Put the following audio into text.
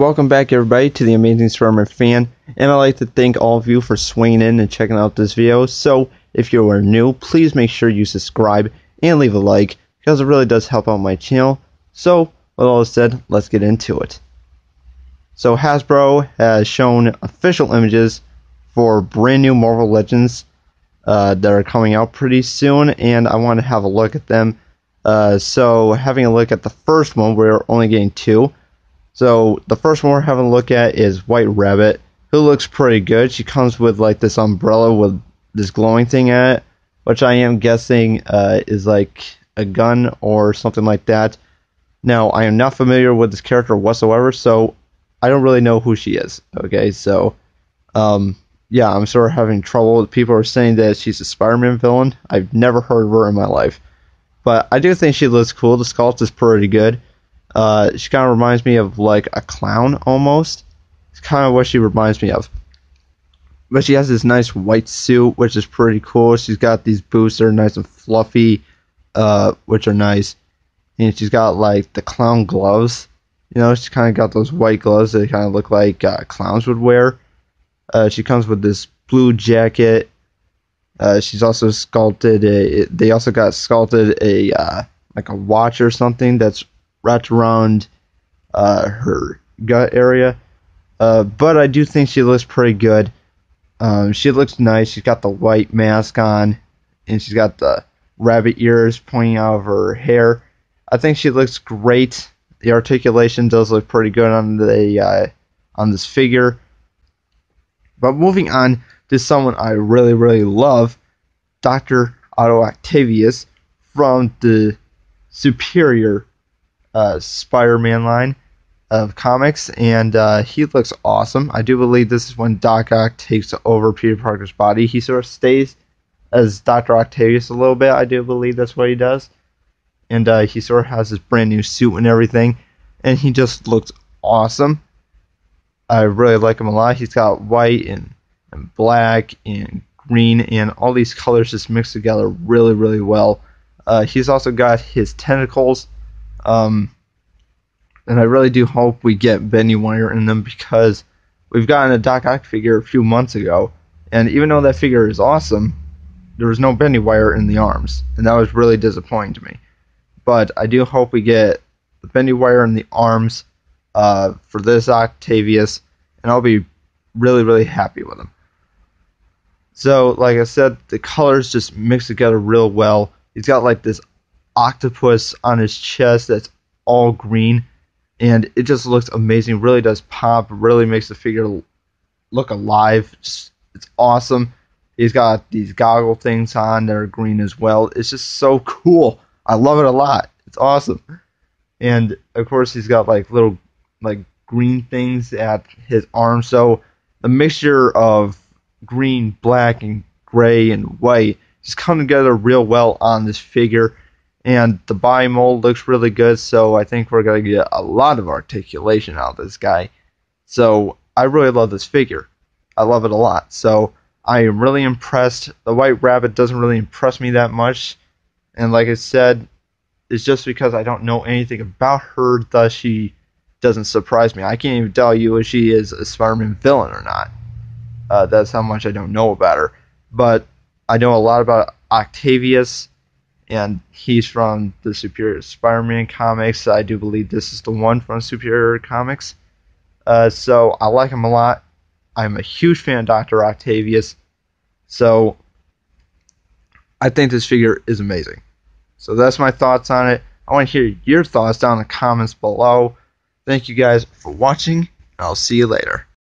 welcome back everybody to the Amazing Spider-Man fan, and I'd like to thank all of you for swinging in and checking out this video. So, if you are new, please make sure you subscribe and leave a like, because it really does help out my channel. So, with all that said, let's get into it. So, Hasbro has shown official images for brand new Marvel Legends uh, that are coming out pretty soon, and I want to have a look at them. Uh, so, having a look at the first one, we're only getting two. So the first one we're having a look at is White Rabbit, who looks pretty good. She comes with like this umbrella with this glowing thing at it, which I am guessing uh, is like a gun or something like that. Now I am not familiar with this character whatsoever, so I don't really know who she is. Okay, so um, yeah, I'm sort of having trouble. People are saying that she's a Spider-Man villain. I've never heard of her in my life, but I do think she looks cool. The sculpt is pretty good. Uh, she kind of reminds me of like a clown almost. It's kind of what she reminds me of. But she has this nice white suit, which is pretty cool. She's got these boots that are nice and fluffy, uh, which are nice. And she's got like the clown gloves. You know, she's kind of got those white gloves that kind of look like uh, clowns would wear. Uh, she comes with this blue jacket. Uh, she's also sculpted a. They also got sculpted a uh, like a watch or something that's wrapped around uh, her gut area. Uh, but I do think she looks pretty good. Um, she looks nice. She's got the white mask on, and she's got the rabbit ears pointing out of her hair. I think she looks great. The articulation does look pretty good on the uh, on this figure. But moving on to someone I really really love, Doctor Otto Octavius from the Superior uh, Spider-Man line of comics, and uh, he looks awesome. I do believe this is when Doc Ock takes over Peter Parker's body. He sort of stays as Doctor Octavius a little bit. I do believe that's what he does, and uh, he sort of has his brand new suit and everything, and he just looks awesome. I really like him a lot. He's got white and, and black and green and all these colors just mixed together really, really well. Uh, he's also got his tentacles um, and I really do hope we get bendy wire in them because we've gotten a Doc Ock figure a few months ago, and even though that figure is awesome, there was no bendy wire in the arms, and that was really disappointing to me. But I do hope we get the bendy wire in the arms uh, for this Octavius, and I'll be really, really happy with him. So, like I said, the colors just mix together real well. He's got like this octopus on his chest that's all green, and it just looks amazing. Really does pop. Really makes the figure look alive. It's, awesome. He's got these goggle things on that are green as well. It's just so cool. I love it a lot. It's awesome. And of course, he's got like little like green things at his arm. So the mixture of green, black, and gray and white just come together real well on this figure and the body mold looks really good. So I think we're gonna get a lot of articulation out of this guy. So I really love this figure. I love it a lot. So I am really impressed. The White Rabbit doesn't really impress me that much, and like I said, it's just because I don't know anything about her. Thus, she doesn't surprise me. I can't even tell you if she is a Spider-Man villain or not. Uh, that's how much I don't know about her. But I know a lot about Octavius and he's from the Superior Spider-Man comics. I do believe this is the one from Superior Comics. Uh, so I like him a lot. I'm a huge fan of Doctor Octavius. So I think this figure is amazing. So that's my thoughts on it. I want to hear your thoughts down in the comments below. Thank you guys for watching. I'll see you later.